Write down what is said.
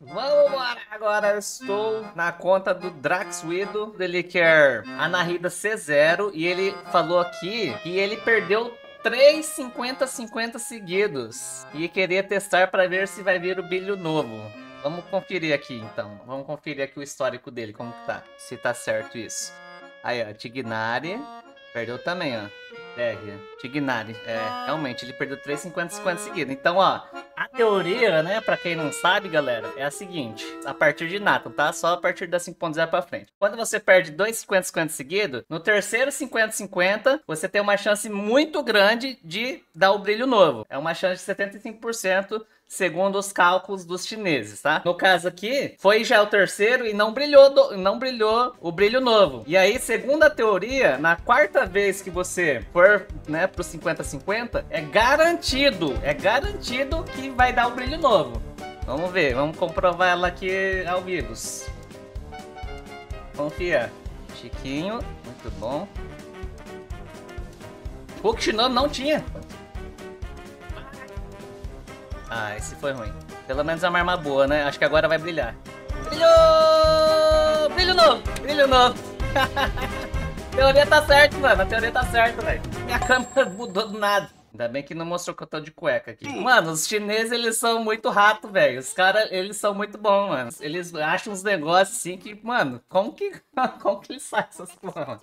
Vamos embora! Agora eu estou na conta do Draxwido. Ele quer a Narida C0 e ele falou aqui que ele perdeu 3 50-50 seguidos e queria testar para ver se vai vir o brilho novo. Vamos conferir aqui então. Vamos conferir aqui o histórico dele, como que tá. Se tá certo isso. Aí, ó, Tignari. Perdeu também, ó. R. Tignari. É, realmente, ele perdeu 3 50-50 seguidos. Então, ó, teoria, né, pra quem não sabe, galera, é a seguinte. A partir de Nathan, tá? Só a partir da 5.0 pra frente. Quando você perde dois 50-50 seguidos, no terceiro 50-50, você tem uma chance muito grande de dar o brilho novo. É uma chance de 75% segundo os cálculos dos chineses, tá? No caso aqui, foi já o terceiro e não brilhou, do, não brilhou o brilho novo. E aí, segundo a teoria, na quarta vez que você for, né, pro 50-50, é garantido, é garantido que vai dar o brilho novo. Vamos ver, vamos comprovar ela aqui ao vivo. Confia. Chiquinho, muito bom. Hulk não tinha. Ah, esse foi ruim. Pelo menos é uma arma boa, né? Acho que agora vai brilhar. Brilhou! Brilho novo! Brilho novo! teoria tá certo, mano. A teoria tá certa, velho. Minha câmera mudou do nada. Ainda bem que não mostrou que eu tô de cueca aqui. Mano, os chineses, eles são muito rato, velho. Os caras, eles são muito bons, mano. Eles acham uns negócios assim que, mano, como que, como que eles fazem essas porra, mano?